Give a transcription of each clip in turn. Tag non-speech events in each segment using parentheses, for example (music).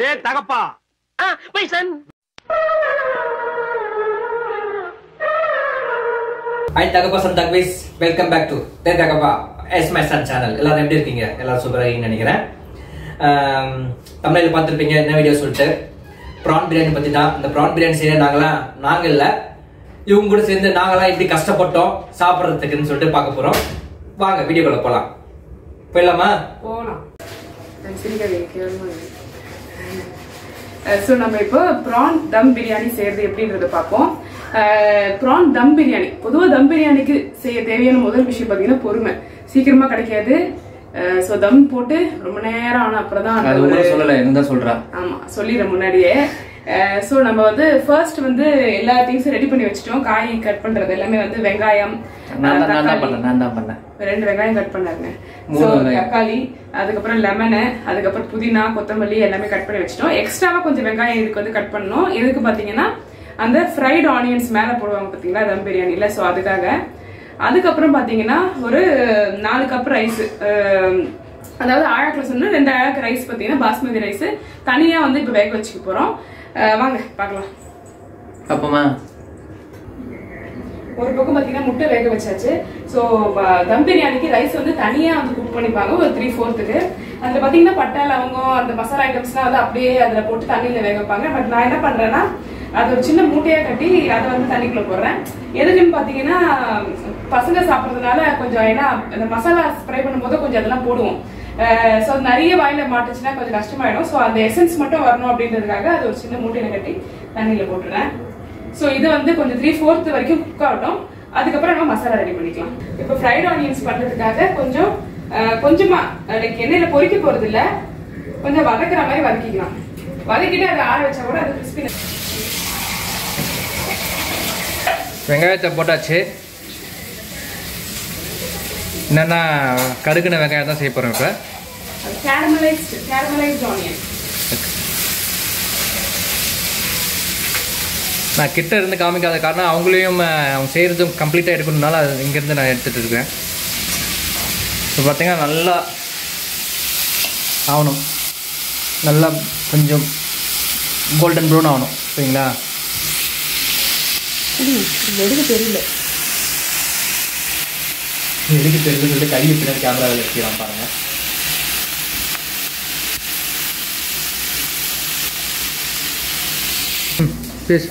டேய் தகப்பா. பைசன் ஹாய் தகப்பா சன் தக்வீஸ் வெல்கம் பேக் டு தே தகப்பா. எஸ் மை சன் சேனல் எல்லாரும் எப்படி இருக்கீங்க? எல்லாரும் சூப்பராக நினைக்கிறேன். தமிழில் பார்த்துருப்பீங்க என்ன வீடியோ சொல்லிட்டு? ப்ரான் பிரியாணி பற்றி தான். இந்த ப்ரான் பிரியாணி செய்ய நாங்களாம் நாங்கள் இல்லை இவங்க கூட சேர்ந்து நாங்களாம் எப்படி கஷ்டப்பட்டோம் சாப்பிட்றதுக்குன்னு சொல்லிட்டு பார்க்க போகிறோம் வாங்க வீடியோக்குள்ள போகலாம் போயிடலாமா? போகலாம் ஸோ நம்ம இப்போ ப்ரான் தம் பிரியாணி செய்யறது எப்படின்றத பார்ப்போம். ப்ரான் தம் பிரியாணி பொதுவாக தம் பிரியாணிக்கு செய்ய தேவையான முதல் விஷயம் பார்த்தீங்கன்னா பொறுமை. சீக்கிரமா கிடைக்காது. ஸோ தம் போட்டு ரொம்ப நேரம் ஆன அப்புறம் தான் ஒரு சொல்லலை என்ன தான் சொல்கிறேன் ஆமா சொல்லிடுறேன் முன்னாடியே. ஸோ நம்ம வந்து ஃபர்ஸ்ட் வந்து எல்லா திங்ஸும் ரெடி பண்ணி வச்சுட்டோம். காய் கட் பண்றது எல்லாமே வந்து வெங்காயம் நான் தான் பண்ணேன் நான் தான் பண்ணேன். ரெண்டு வெங்காயம் கட் பண்ணாருங்க. ஸோ. தக்காளி அதுக்கப்புறம் லெமனு அதுக்கப்புறம் புதினா கொத்தமல்லி எல்லாமே கட் பண்ணி வச்சிட்டோம். எக்ஸ்ட்ராவா கொஞ்சம் வெங்காயம் இதுக்கு வந்து கட் பண்ணணும். எதுக்கு பாத்தீங்கன்னா அந்த ஃப்ரைட் ஆனியன்ஸ் மேல போடுவாங்க பாத்தீங்களா? தம் பிரியாணில ஸோ அதுக்காக. அதுக்கப்புறம் பாத்தீங்கன்னா ஒரு நாலு கப் ரைஸ் அதாவது ஆழக்கில் சொன்னா ரெண்டு ஆழக்கு ரைஸ் பாத்தீங்கன்னா பாஸ்மதி ரைஸ் தனியா வந்து இப்போ வேக வச்சுக்க போறோம். அஹ் வாங்க பார்க்கலாம் அப்பமா? ஒரு பக்கம் பார்த்தீங்கன்னா முட்டை வேக வச்சாச்சு. ஸோ தம் பிரியாணிக்கு ரைஸ் வந்து தனியாக வந்து குக் பண்ணிப்பாங்க. ஒரு த்ரீ ஃபோர்த்துக்கு அதில் பார்த்தீங்கன்னா பட்டை லவங்கம் அந்த மசாலா ஐட்டம்ஸ்லாம் வந்து அப்படியே அதில் போட்டு தண்ணியில் வேக வைப்பாங்க. பட் நான் என்ன பண்ணுறேன்னா அது ஒரு சின்ன மூட்டையாக கட்டி அதை வந்து தண்ணிக்குள்ள போடுறேன். எதுக்குன்னு பார்த்தீங்கன்னா பசங்க சாப்பிட்றதுனால கொஞ்சம் ஏன்னா அந்த மசாலா ஸ்ப்ரை பண்ணும்போது கொஞ்சம் அதெல்லாம் போடுவோம். ஸோ நிறைய வாயில மாட்டுச்சுன்னா கொஞ்சம் கஷ்டமாயிடும். ஸோ அந்த எசன்ஸ் மட்டும் வரணும் அப்படின்றதுக்காக அது ஒரு சின்ன மூட்டையில கட்டி தண்ணியில் போட்டுறேன் ஸோ இது வந்து கொஞ்சம் த்ரீ ஃபோர்த் வரைக்கும் குக் ஆகட்டும். அதுக்கப்புறம் நம்ம மசாலா ரெடி பண்ணிக்கலாம். இப்போ ஃப்ரைட் ஆனியன்ஸ் பண்றதுக்காக கொஞ்சம் அஹ், கொஞ்சமா லைக் எண்ணெயில பொரிக்க போறது இல்ல கொஞ்சம் வதக்குற மாதிரி வதக்கிக்கலாம். வதக்கிட்டு அதை ஆற வச்சா கூட அது கிறிஸ்பி வெங்காயத்தை போட்டாச்சு. என்னென்னா கருகுன வெங்காயம் தான் செய்ய போகிறோம் இப்போ. கேரமலைஸ்ட் கேரமலைஸ்ட் ஆனியன் நான் கிட்ட இருந்து காமிக்காத காரணம் அவங்களையும் அவங்க செய்கிறதும் கம்ப்ளீட்டாக எடுக்கணும்னால அது இங்கேருந்து நான் எடுத்துகிட்டு இருக்கேன். இப்போ பார்த்தீங்கன்னா நல்லா ஆகணும். நல்லா கொஞ்சம் கோல்டன் ப்ரௌன் ஆகணும். சரிங்களா? எடுக்க தெரியல? எதுக்கு தெரிஞ்சு சொல்லிட்டு கையை பின்னாடி கேமராவில் வச்சுக்கலாம் பாருங்க. ம், பேசு.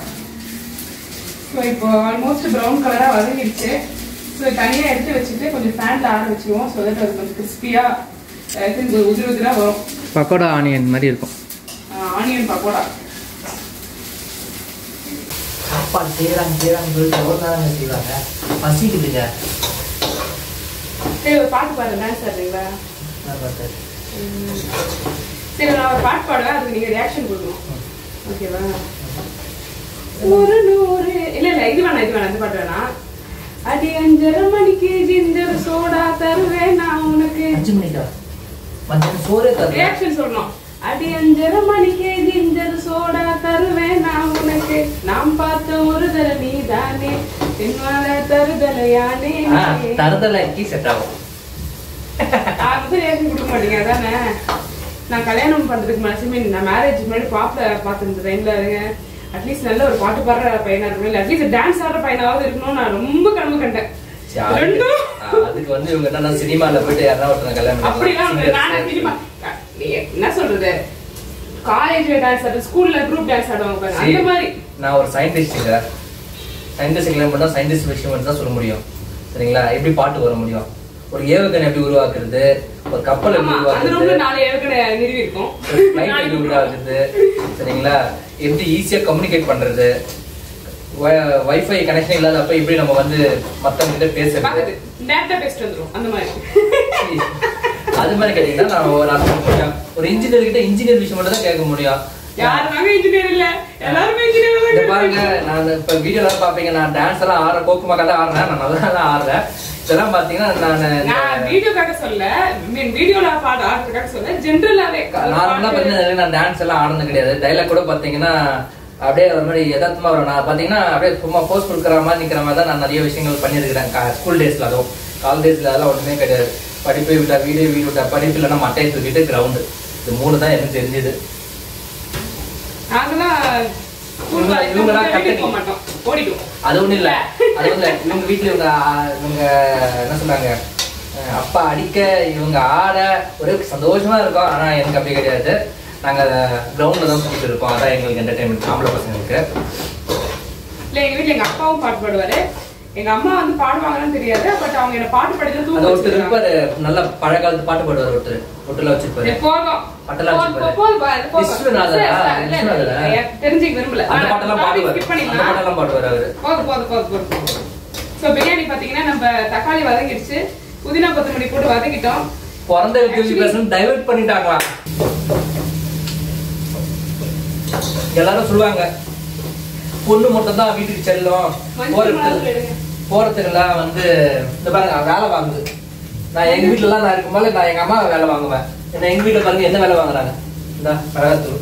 ஸோ இப்போ ஆல்மோஸ்ட் ப்ரௌன் கலரா வதங்கிடுச்சு. ஸோ தனியா எடுத்து வச்சுட்டு கொஞ்சம் ஃபேன்ல ஆற வச்சுக்குவோம். ஸோ தட் அது கொஞ்சம் கிறிஸ்பியா உதிரி உதிரா வரும். பக்கோடா ஆனியன் மாதிரி இருக்கும். ஆனியன் பக்கோடா. சாப்பாடு செய்கிறாங்க செய்கிறாங்க சொல்லிட்டு ஒரு நேரம் செய்வாங்க. பசிக்குதுங்க. சரி ஒரு பாட்டு பாடு டான்ஸ் ஆடுறீங்களா? சரி நான் ஒரு பாட்டு பாடுவேன். அதுக்கு நீங்க ரியாக்ஷன் கொடுக்கணும். ஓகேவா ஒரு நூறு இல்ல இல்ல இது வேணாம் இது வேணாம் இந்த பாட்டு வேணாம் அடி அஞ்சரை மணிக்கு ஜிஞ்சர் சோடா தருவேன் நான் உனக்கு அஞ்சு மணிக்கா மத்தியானம் சோறே தரல ரியாக்ஷன் சொல்லணும் அடி அஞ்சரை மணிக்கு ஜிஞ்சர் சோடா தருவேன் நான் உனக்கு நாம் பார்த்த ஒரு தர நீ தானே பின்வால தருதலையானே தருதலைக்கு செட் ஆகும் அது ரியாக்ஷன் கொடுக்க மாட்டீங்க அதானே நான் கல்யாணம் பண்றதுக்கு மனசுமே நான் மேரேஜ் முன்னாடி பாப்ப பார்த்துருந்த டைம்ல அட்லீஸ்ட் நல்ல ஒரு பாட்டு பாடுற பையனா இருக்கணும் அட்லீஸ்ட் டான்ஸ் ஆடுற பையனாவது இருக்கணும் நான் ரொம்ப கனவு கண்டேன். அதுக்கு- ரெண்டும். ஆ, அதுக்கு வந்து இவங்க என்ன சினிமால போயிட்டு யாரா ஒருத்தனை கல்யாணம் அப்படிலாம் நானே சினிமா என்ன சொல்றது? காலேஜ் டான்ஸ் ஆடுறது ஸ்கூல்ல குரூப் டான்ஸ் ஆடுவாங்க அந்த மாதிரி. நான் ஒரு சயின்டிஸ்ட்டுங்க சயின்டிஸ்ட் கல்யாணம் பண்ணா சயின்டிஸ்ட் விஷயம் மட்டும் தான் சொல்ல முடியும். சரிங்களா? எப்படி பாட்டு வர முடியும்? ஒரு ஏவுகணை எப்படி உருவாக்குறது? ஒரு கப்பல் எப்படி உருவாக்குறது? உருவாக்குறது? சரிங்களா? எப்படி ஈஸியா கம்யூனிகேட் பண்றது? வைஃபை கனெக்ஷன் இல்லாதப்ப எப்படி நம்ம வந்து மத்தவங்க கிட்ட பேசுறது அது மாதிரி கேட்டீங்கன்னா நான் ஒரு ஒரு இன்ஜினியர் கிட்ட இன்ஜினியர் விஷயம் மட்டும் தான் கேட்க முடியும். பாருங்க நான் இப்ப வீடியோல பாப்பீங்க நான் டான்ஸ் எல்லாம் ஆடுறேன் கோக்கு மக்கள் தான் ஆடுறேன். நான் நல்லா தான் ஆடுறேன். இதெல்லாம் பாத்தீங்கன்னா நான் நான் வீடியோக்காக சொல்ல மீன் வீடியோல பாட்டு ஆடுறதுக்காக சொல்ல ஜென்ரலாவே நார்மலா பாத்தீங்கன்னா நான் டான்ஸ் எல்லாம் ஆடுனது கிடையாது. டைலாக் கூட பாத்தீங்கன்னா அப்படியே ஒரு மாதிரி யதார்த்தமா வரும். நான் பாத்தீங்கன்னா அப்படியே சும்மா போஸ்ட் கொடுக்குற மாதிரி நிக்கிற மாதிரி தான் நான் நிறைய விஷயங்கள் பண்ணியிருக்கிறேன். ஸ்கூல் டேஸ்ல அதுவும். காலேஜ்ல அதெல்லாம் ஒண்ணுமே கிடையாது. படிப்பை விட்டா வீடியோ வீடு விட்டா படிப்பு இல்லைன்னா மட்டையை தூக்கிட்டு கிரவுண்டு இது மூணு தான் எனக்கு தெரிஞ்சது. நாங்கெல்லாம் ஸ்கூல் இவங்க- வரைக்கும் அது ஒண்ணும் இல்ல. அது ஒண்ணும் இவங்க வீட்டுல இவங்க ஆ- இவங்க என்ன சொன்னாங்க அப்பா அடிக்க இவங்க ஆட ஒரே சந்தோஷமா இருக்கும். ஆனா எனக்கு அப்படி கிடையாது. நாங்க கிரவுண்ட்ல தான் சுத்திட்டு இருப்போம் அதான் எங்களுக்கு என்டர்டைன்மெண்ட் ஆம்பளை பசங்களுக்கு. இல்ல எங்க வீட்டுல எங்க அப்பாவும் பாட்டு பாடுவாரு. எங்க அம்மா வந்து பாடுவாங்கன்னு தெரியாது பட் அவங்க என்ன பாட்டு பாடி தான் அது தூங்க ஒருத்தர். இருப்பாரு நல்ல பழைய காலத்து பாட்டு பாடுவார் ஒருத்தர் ஒட்டுல வச்சிருப்பாரு போதும். போதும், வச்சிருப்பாரு. தெரிஞ்சுக்க விரும்பல. அந்த பாட்டெல்லாம் பாடுவார் அந்த. பாட்டெல்லாம் பாடுவார் அவரு போதும், போதும், போதும், போதும். So, பிரியாணி பாத்தீங்கன்னா நம்ம தக்காளி வதங்கிடுச்சு புதினா கொத்தமல்லி போட்டு வதக்கிட்டோம் பிறந்த விட்டு பேசணும் டைவர்ட் பண்ணிட்டாங்களா எல்லாரும் சொல்லுவாங்க பொண்ணு மட்டும் தான் வீட்டுக்கு செல்லும். போறதுக்கு. போறதுக்கெல்லாம் வந்து இந்த பாருங்க வேலை வாங்குது நான் எங்க வீட்டுல எல்லாம் நான் இருக்கும்போது நான் எங்க அம்மா வேலை வாங்குவேன். என்ன எங்க வீட்டுல பாருங்க என்ன வேலை வாங்குறாங்க? இந்த மிளகாத்தூள்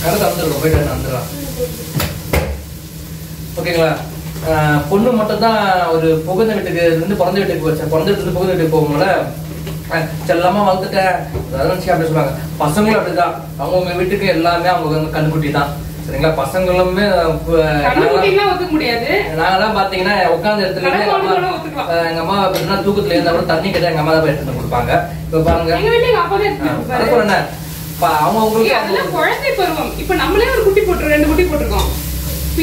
கடை திறந்துருக்கோம் போயிட்டு வந்து வந்துடலாம் ஓகேங்களா? பொண்ணு மட்டும் தான் ஒரு புகுந்த வீட்டுக்கு இருந்து பிறந்த வீட்டுக்கு பிறந்த வீட்டுல இருந்து புகுந்த வீட்டுக்கு போகும்போது செல்லமா வளர்த்துட்டேன் வச்சு அப்படி சொல்லுவாங்க பசங்களும் அப்படிதான். அவங்கவுங்க வீட்டுக்கு எல்லாமே அவங்க வந்து கண்ணுக்குட்டி தான். சரிங்களா? பசங்களுமே நாங்கெல்லாம் பாத்தீங்கன்னா உட்கார்ந்த இடத்துல எங்க அம்மா எப்படின்னா தூக்கத்துல இருந்தா கூட தண்ணி கேட்டா எங்க அம்மா தான் எடுத்து கொடுப்பாங்க. இப்ப பாருங்க. அவங்க அதெல்லாம் குழந்தை பருவம். இப்ப நம்மளே ஒரு குட்டி போட்டு ரெண்டு குட்டி போட்டிருக்கோம்.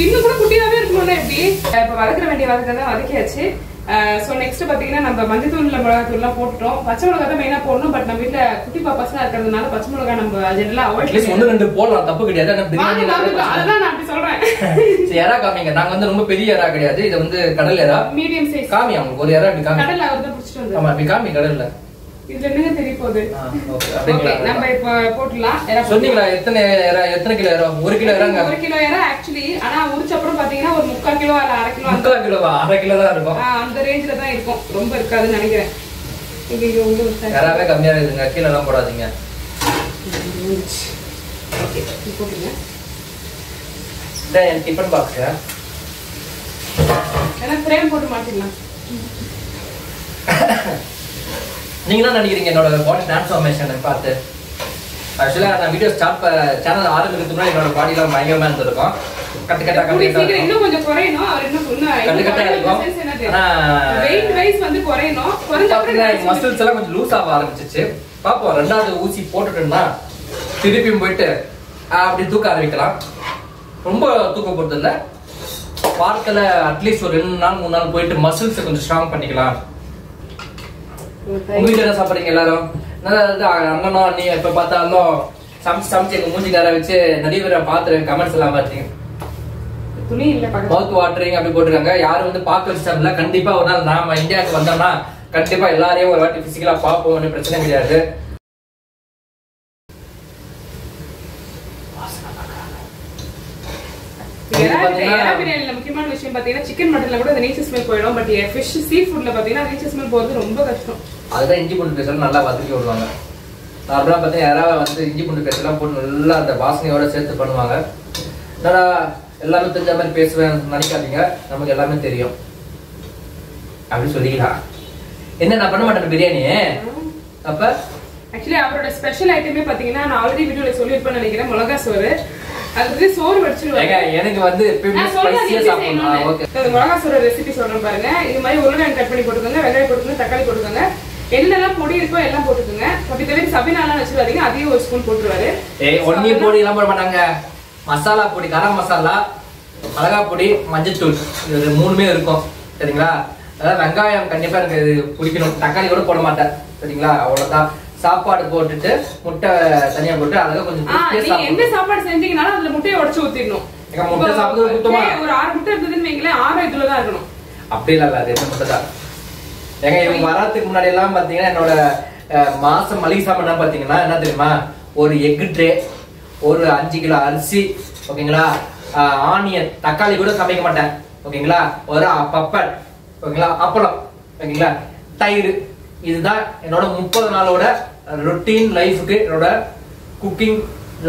இன்னும் கூட குட்டியாவே இருக்கணும்னா எப்படி? இப்ப வதக்க வேண்டிய வதக்கதான் வதக்கியாச்சு. சோ நெக்ஸ்ட் பாத்தீங்கன்னா நம்ம மஞ்சத்தூள்ல மிளகாத்தூள் எல்லாம் போட்டுட்டோம். பச்சை மிளகா தான் மெயினா போடணும் பட் நம்ம வீட்ல குட்டி பாப்பாஸ்லாம் இருக்கிறதுனால பச்சை மிளகா நம்ம ஜெனரலா அட்லீஸ்ட் அவாய்ட் ஒண்ணு ரெண்டு போடலாம் தப்பு கிடையாது. அதுதான் நான் அப்படி சொல்றேன். (laughs) சரி, எறா காமிங்க. நாங்க வந்து ரொம்ப பெரிய எறா கிடையாது. இது வந்து கடல் எறா. மீடியம் சைஸ் காமி அவங்களுக்கு. ஒரு எறா இப்படி காமி. கடல்ல அவர் தான் பிடிச்சிட்டு வந்தாரு ஆமா இப்படி காமி கடல்ல. இதுல என்னங்க தெரிய போகுது. ஓகே நம்ம இப்ப போட்டுலாம். சொன்னீங்களா எத்தனை எத்தனை கிலோ ஒரு கிலோ எறாங்க? ஒரு கிலோ எறா ஆக்சுவலி ஆனா உரிச்ச அப்புறம் பாத்தீங்கன்னா ஒரு முக்கால் கிலோ இல்ல அரை கிலோ முக்கால் கிலோவா? அரை கிலோ தான் இருக்கும். அந்த ரேஞ்சில தான் இருக்கும். ரொம்ப இருக்காதுன்னு நினைக்கிறேன். எறாவே கம்மியா இருக்குங்க. கீழே எல்லாம் போடாதீங்க. போட்டுருங்க. இதான் என் டிஃபன் பாக்ஸ் ஏன்னா frame போட்டு மாட்டிடலாம். (laughs) நீங்க என்ன நினைக்கிறீங்க என்னோட பாடி டிரான்ஸ்ஃபார்மேஷன் பார்த்து ஆக்சுவலா நான் வீடியோ ஸ்டார்ட் சேனல் ஆரம்பிக்கிறதுக்கு முன்னாடி என்னோட பாடி எல்லாம் பயங்கரமா இருந்திருக்கும் கட்டு கட்டா கூடிய கட்டு சீக்கிரம் இன்னும் கொஞ்சம் குறையணும். அவர் இன்னும் இன்னும் கட்டு இன்னும் கட்டா குறையணும் இருக்கும். sense என்னது? ஆனா- Weight wise வந்து குறையணும். குறைஞ்ச அப்புறம் மசில்ஸ் எல்லாம் கொஞ்சம் லூஸ் ஆக ஆரம்பிச்சிச்சு பாப்போம் ரெண்டாவது ஊசி போட்டுட்டோம்னா திருப்பியும் போயிட்டு அப்படி தூக்க ஆரம்பிக்கலாம் ரொம்ப தூக்க போறது இல்ல பார்க்கல அட்லீஸ்ட் ஒரு ரெண்டு நாள் மூணு நாள் போயிட்டு மசில்ஸ் கொஞ்சம் ஸ்ட்ராங் பண்ணிக்கலாம் உங்க வீட்டுல என்ன சாப்பிடுறீங்க எல்லாரும்? நல்லா இருக்கு. அண்ணனோ நீ எப்ப பார்த்தாலும் சமைச்சு சமைச்சு எங்க மூஞ்சி நேரம் வச்சு நிறைய பேர் பாத்துருக்கேன் கமெண்ட்ஸ் எல்லாம் பார்த்தீங்க துணி இல்ல. மவுத் வாட்டரிங் அப்படி போட்டிருக்காங்க. யாரும் வந்து பார்க்க வச்சிட்டாங்கல்ல கண்டிப்பா ஒரு நாள் நாம இந்தியாவுக்கு வந்தோம்னா கண்டிப்பா எல்லாரையும் ஒரு வாட்டி பிசிக்கலா பார்ப்போம் ஒன்றும் பிரச்சனை கிடையாது. பிரியாணில முக்கியமான விஷயம் பாத்தீங்கன்னா சிக்கன் மட்டன்ல கூட அந்த ஸ்மெல் போயிடும். பட் ஃபிஷ் சீ ஃபுட்ல பாத்தீங்கன்னா நீச்சல் ஸ்மெல் போறது ரொம்ப கஷ்டம். அதுதான் இஞ்சி பூண்டு பேசலாம் நல்லா வதக்கி விடுவாங்க. நார்மலா பார்த்தீங்கன்னா யாராவது வந்து இஞ்சி பூண்டு பேசலாம் போட்டு நல்லா அந்த வாசனையோட சேர்த்து பண்ணுவாங்க. என்னடா எல்லாமே தெரிஞ்ச மாதிரி பேசுவேன் நினைக்காதீங்க. நமக்கு எல்லாமே தெரியும். அப்படி சொல்லிக்கலாம் என்ன நான் பண்ண மாட்டேன் பிரியாணி? அப்ப? ஆக்சுவலி அவரோட ஸ்பெஷல் ஐட்டமே பாத்தீங்கன்னா நான் ஆல்ரெடி வீடியோல சொல்லியிருப்பேன்னு நினைக்கிறேன் மிளகா சோறு. அது வந்து சோறு ஏங்க வச்சிருவாங்க எனக்கு வந்து எப்பயுமே ஸ்பைசியா சாப்பிடணும். ஓகே மிளகா சோறு ரெசிபி சொல்றேன் பாருங்க. இது மாதிரி உருளைக்கிழங்கு கட் பண்ணி போட்டுக்கோங்க வெங்காயம் போட்டுக்கோங்க தக்காளி போட்டுக்கோங்க. என்னெல்லாம் பொடி இருக்கோ எல்லாம் போட்டுக்கோங்க. அப்படி தவிர சபினாலாம் வச்சிருவாதீங்க அதையும் ஒரு ஸ்பூன் போட்டுருவாரு. ஏய் ஒன்னியும் பொடி எல்லாம் போட மாட்டாங்க. மசாலா பொடி கரம் மசாலா மிளகா பொடி மஞ்சத்தூள் இது மூணுமே இருக்கும். சரிங்களா? அதாவது வெங்காயம் கண்டிப்பா எனக்கு இது பிடிக்கணும். தக்காளி கூட போட மாட்டேன். சரிங்களா? அவ்வளவுதான். சாப்பாடு போட்டுட்டு முட்டை தனியா போட்டு அழகா கொஞ்சம் எந்த சாப்பாடு செஞ்சீங்கனாலும் அதுல முட்டையை உடைச்சு ஊத்திடணும். முட்டை சாப்பிடுறது ஒரு ஆறு முட்டை இருந்ததுன்னு வைங்களேன் ஆறு இதுல தான் இருக்கணும். அப்படி இல்ல அது என்ன முட்டை தான். ஏங்க இவங்க வராதுக்கு முன்னாடி எல்லாம் பாத்தீங்கன்னா என்னோட மாசம் மளிகை சாமான் பாத்தீங்கன்னா என்ன தெரியுமா? ஒரு எக் ட்ரே ஒரு அஞ்சு கிலோ அரிசி ஓகேங்களா? ஆனியன் தக்காளி கூட சமைக்க மாட்டேன் ஓகேங்களா? ஒரு பப்பல் ஓகேங்களா? அப்பளம் ஓகேங்களா? தயிர் இதுதான் என்னோட முப்பது நாளோட ரொட்டீன் லைஃபுக்கு என்னோட cooking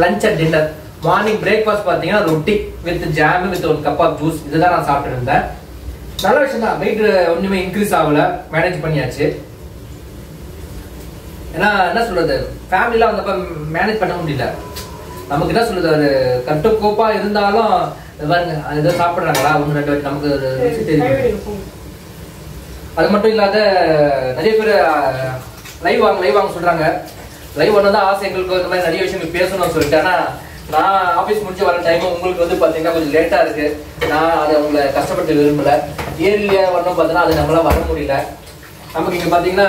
lunch and dinner. Morning breakfast பார்த்தீங்கன்னா ரொட்டி வித் ஜாம் வித் ஒரு கப் ஆஃப் ஜூஸ் இதுதான் நான் சாப்பிட்டு இருந்தேன் நல்ல விஷயம் தான் வெயிட் ஒண்ணுமே இன்க்ரீஸ் ஆகல. மேனேஜ் பண்ணியாச்சு. ஏன்னா என்ன சொல்றது? ஃபேமிலிலாம் வந்தப்ப மேனேஜ் பண்ண முடியல. நமக்கு என்ன சொல்றது? அது கட்டுக்கோப்பா இருந்தாலும் பாருங்க ஏதோ சாப்பிடுறாங்களா? ஒன்று ரெண்டு வாட்டி நமக்கு தெரியும். அது மட்டும் இல்லாத நிறைய பேர் லைவ் வாங்க லைவ் வாங்க சொல்றாங்க. லைவ் ஒன்று தான் ஆசை எங்களுக்கு இந்த மாதிரி நிறைய விஷயங்கள் பேசணும்னு சொல்லிட்டு. ஆனால் நான் ஆஃபீஸ் முடிச்சு வர டைம் உங்களுக்கு வந்து பார்த்தீங்கன்னா கொஞ்சம் லேட்டாக இருக்கு. நான் அதை உங்களை கஷ்டப்பட்டு விரும்பலை. இயர்லியாக வரணும் பார்த்தீங்கன்னா அது நம்மளால் வர முடியல. நமக்கு இங்கே பார்த்தீங்கன்னா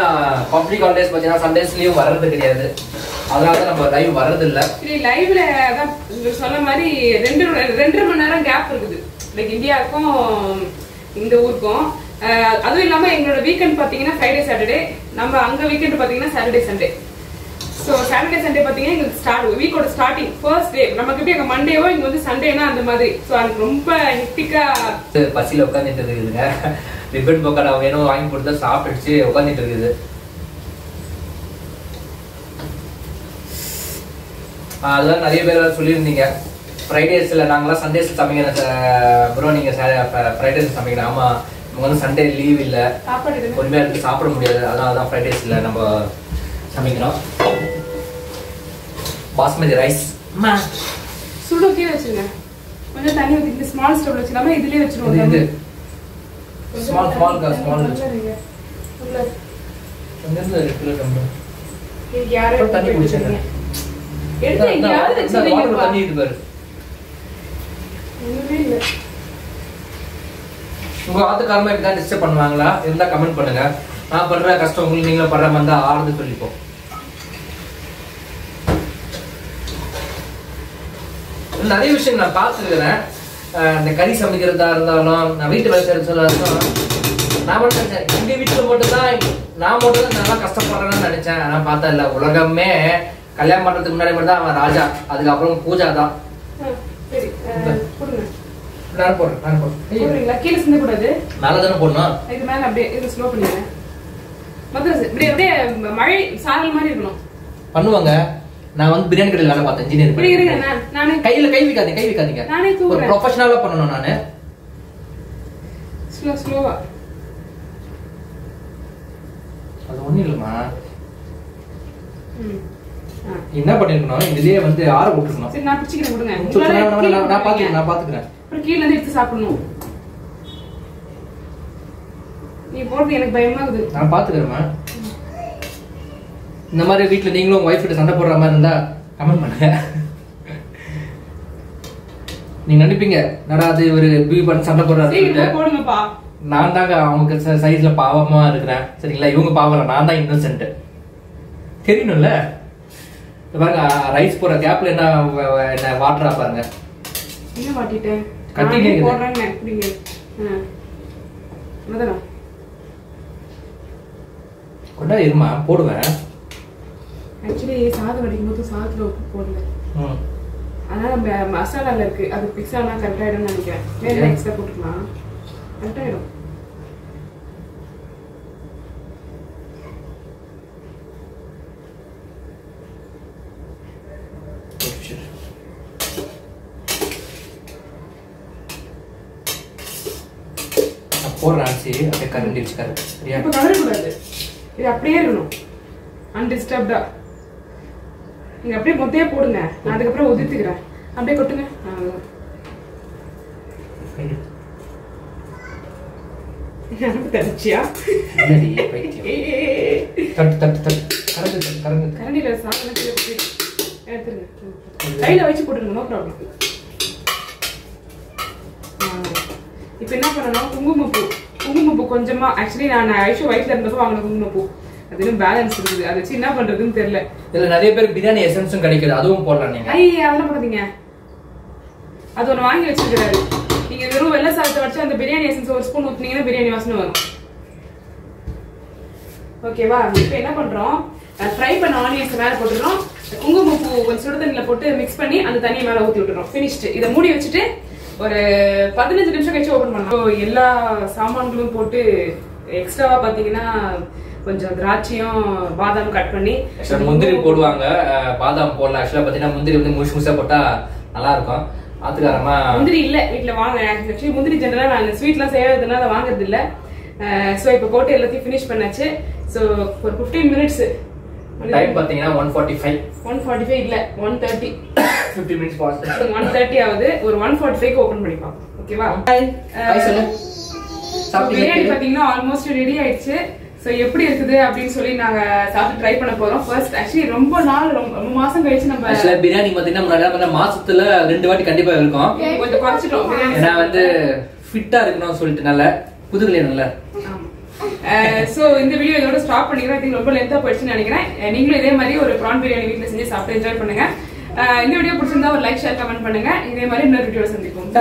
பப்ளிக் ஹாலிடேஸ் பார்த்தீங்கன்னா சண்டேஸ்லயும் வர்றது கிடையாது. அதனால தான் நம்ம லைவ் வர்றது இல்லை சரி லைவ்ல அதான் சொன்ன மாதிரி ரெண்டு ரெண்டரை மணி நேரம் கேப் இருக்குது. லைக் இந்தியாவுக்கும் இந்த ஊருக்கும். அதுவும் இல்லாமல் எங்களோட வீக்கெண்ட் பார்த்தீங்கன்னா ஃப்ரைடே சாட்டர்டே நம்ம அங்கே வீக்கெண்ட் பார்த்தீங்கன்னா Saturday Sunday so Saturday Sunday பார்த்தீங்கன்னா எங்களுக்கு ஸ்டார்ட் வீக்கோட ஸ்டார்டிங் ஃபர்ஸ்ட் டே நமக்கு எப்படி எங்கள் மண்டேவோ இங்கே வந்து சண்டேனா அந்த மாதிரி. ஸோ அது ரொம்ப ஹெக்டிக்காக பசியில் உட்காந்துட்டு இருக்குதுங்க. ரிப்பன் பக்கோடா வேணும் வாங்கி கொடுத்தா சாப்பிட்டுச்சு உட்காந்துட்டு இருக்குது. அதெல்லாம் நிறைய பேர் சொல்லியிருந்தீங்க. ஃப்ரைடேஸில் நாங்களாம் சண்டேஸ் சமைக்கிறோம் ப்ரோ நீங்கள் ஃப்ரைடேஸ் சமைக்கிறேன் ஆமாம் இவங்க வந்து சண்டே லீவ் இல்லை. பொறுமையாக எடுத்து சாப்பிட முடியாது அதனால தான் ஃப்ரைடேஸில் நம்ம சமைக்கிறோம் பாஸ்மதி ரைஸ் சுடு கீழே வச்சிருங்க கொஞ்சம் தண்ணி ஊத்தி இந்த ஸ்மால் ஸ்டவ்ல வச்சிடாம இதுலயே இது வச்சிருவோம் இது கொஞ்சம் small, small car, தண்ணி small. உள்ள இருங்க. உள்ள. எங்கேருந்து கிலோ டம்ளர் இதுக்கு யாரும் அப்புறம் தண்ணி. வச்சிருங்க. எடுத்து வச்சிருவீங்கப்பா. தண்ணி இது பாரு ஒண்ணுமே இல்ல. உங்க ஆத்துக்காரமா இப்படிதான் டிஸ்டர்ப் பண்ணுவாங்களா? இருந்தா கமெண்ட் பண்ணுங்க. நான் படுற கஷ்டம் உங்களுக்கு நீங்களும் படுற மாதிரி தான் ஆறுது சொல்லிப்போம் நிறைய விஷயம் நான் பார்த்துருக்கிறேன். இந்த கறி சமைக்கிறதா இருந்தாலும் நான் வீட்டு வேலை செய்யறதா இருந்தாலும் நான் மட்டும் நினைச்சேன். எங்க வீட்டுல மட்டும்தான் நான் மட்டும் தான் நல்லா கஷ்டப்படுறேன்னு நினைச்சேன். ஆனா பார்த்தா இல்ல உலகமே கல்யாணம் பண்றதுக்கு முன்னாடி மட்டும் தான் அவன் ராஜா. அதுக்கப்புறம் பூஜா தான் நான் போடுறேன் நான் போடுறேன் போடுறீங்களா? கீழே சிந்தக்கூடாது. மேலே தானே போடணும்? இது மேல அப்படியே இது ஸ்லோ பண்ணிடுங்க மொத்தம் இப்படி அப்படியே மழை சாரல் மாதிரி இருக்கணும். பண்ணுவாங்க. நான் வந்து பிரியாணி கடையில் வேலை பார்த்தேன் இன்ஜினியர் நான் நானே கையில கை வைக்காதீங்க கை வைக்காதீங்க. நானே ஒரு ப்ரொஃபஷனலா பண்ணணும் நானு. ஸ்லோ ஸ்லோவா அது ஒண்ணும் இல்லைம்மா. ம். ஆ. என்ன பண்ணிருக்கணும்? இதுலயே வந்து ஆற விட்டுருக்கணும் சரி நான் பிடிச்சிக்கிறேன் உங்களால நான் பாத்துக்கிறேன். நான் பாத்துக்கிறேன் அப்புறம் கீழ இருந்து எடுத்து சாப்பிடணும். நீ போடுறது எனக்கு பயமா இருக்குது. நான் பாத்துக்கிறேம்மா. இந்த மாதிரி வீட்ல நீங்களும் உங்க ஒய்ஃப் கிட்ட சண்டை போடுற மாதிரி இருந்தா கமெண்ட் பண்ணுங்க. நீங்க நினைப்பீங்க நடா அது ஒரு பிபி பண்ணி சண்டை போடுறாரு நான் தாங்க அவங்க சைஸ்ல பாவமா இருக்கிறேன். சரிங்களா? இவங்க பாவம் நான் தான் இன்னசென்ட் தெரியணும்ல? பாருங்க ரைஸ் போற கேப்ல என்ன என்ன வாட்டரா பாருங்க. என்ன மாட்டிட்டேன் கட்டி. போடுறேன்னு எப்படிங்க கொண்டா இருமா போடுவேன். ஆக்சுவலி சாதம் வடிக்கும் போது சாதத்துல உப்பு போடல. ம். அதனால நம்ம மசாலால இருக்கு. அது பிக்ஸ் ஆனா கரெக்ட் ஆயிடும்னு நினைக்கிறேன். வேற? எக்ஸ்ட்ரா போட்டுக்கலாம். கரெக்ட் அரிசி அப்படியே கரண்டி வச்சுக்காரு சரியா? இப்ப கலரக்கூடாது இது அப்படியே இருக்கணும். அன்டிஸ்டர்ப்டா நீங்க அப்படியே மொத்தையா போடுங்க. நான் அதுக்கப்புறம் உதிர்த்துக்கிறேன். அப்படியே கொட்டுங்க. தெரிச்சியா. (laughs) தட்டு கரண்டு கரண்டு. எடுத்துருங்க. கையில வச்சு போட்டுருங்க. நோ ப்ராப்ளம் இப்போ என்ன பண்ணணும்? குங்குமப்பூ. குங்குமப்பூ கொஞ்சமா ஆக்சுவலி நான் ஐஷோ வயிற்றுல இருந்தப்போ வாங்கின குங்குமப்பூ. அது பேலன்ஸ் இருக்குது. அதை வச்சு என்ன பண்றதுன்னு தெரியல. இதுல நிறைய பேர் பிரியாணி எசன்ஸும் கிடைக்குது. அதுவும் போடலாம் நீங்க. ஐ அதெல்லாம் போடாதீங்க. அது ஒன்று வாங்கி வச்சிருக்கிறாரு. நீங்க வெறும் வெள்ளை சாதத்தை வச்சு அந்த பிரியாணி எசன்ஸ் ஒரு ஸ்பூன் ஊத்துனீங்கன்னா பிரியாணி வாசனை வரும். ஓகேவா இப்போ என்ன பண்றோம்? ஃப்ரை பண்ண ஆனியன்ஸ் மேல போட்டுறோம் குங்குமப்பூ கொஞ்சம் சுடு தண்ணியில போட்டு மிக்ஸ் பண்ணி அந்த தண்ணியை மேல ஊத்தி விட்டுறோம் ஃபினிஷ்டு இதை மூடி வச்சுட்டு ஒரு பதினஞ்சு நிமிஷம் கழிச்சு ஓபன் பண்ணலாம். எல்லா சாமான்களும் போட்டு எக்ஸ்ட்ராவா பாத்தீங்கன்னா கொஞ்சம் திராட்சையும் பாதாம் கட் பண்ணி முந்திரி போடுவாங்க. பாதாம் போடலாம். ஆக்சுவலா பாத்தீங்கன்னா முந்திரி வந்து முழுசு முழுசா போட்டா நல்லா இருக்கும் ஆத்துக்காரமா முந்திரி இல்ல வீட்ல வாங்க ஆக்சுவலி முந்திரி ஜெனரலா நான் ஸ்வீட்லாம் செய்யறதுனால வாங்குறது இல்ல சோ இப்போ போட்டு எல்லாத்தையும் ஃபினிஷ் பண்ணாச்சு. சோ ஒரு 15 மினிட்ஸ் டைம் பாத்தீங்கன்னா one forty five one forty five இல்ல one thirty fifty minutes pass one thirty ஆகுது ஒரு ஒன் ஃபார்ட்டி ஃபைவ் ஓப்பன் பண்ணிப்பாங்க ஓகேவா ஹாய் சொல்லு. பிரியாணி பாத்தீங்கன்னா ஆல்மோஸ்ட் ரெடி ஆயிடுச்சு. சோ எப்படி இருக்குது அப்படின்னு சொல்லி நாங்க சாப்பிட்டு ட்ரை பண்ண போறோம். ஃபர்ஸ்ட் ஆக்சுவலி ரொம்ப நாள் ரொம்ப ரொம்ப மாசம் கழிச்சு நம்ம ஆக்சுவலா பிரியாணி பாத்தீங்கன்னா மாசத்துல ரெண்டு வாட்டி கண்டிப்பா இருக்கும். கொஞ்சம் குறைச்சிட்டோம். பிரியாணி ஏன்னா வந்து ஃபிட்டா இருக்கணும்னு சொல்லிட்டு நல்ல புது கல்யாணம்ல சோ இந்த வீடியோ இதோட ஸ்டாப் பண்ணிக்கிறேன் think ரொம்ப லென்த்தா போயிடுச்சுன்னு நினைக்கிறேன். அஹ் நீங்களும் இதே மாதிரி ஒரு ப்ரான் பிரியாணி வீட்ல செஞ்சு சாப்பிட்டு என்ஜாய் பண்ணுங்க. அஹ் இந்த வீடியோ பிடிச்சிருந்தா ஒரு லைக் ஷேர் கமெண்ட் பண்ணுங்க. இதே மாதிரி இன்னொரு வீடியோல சந்திப்போம்.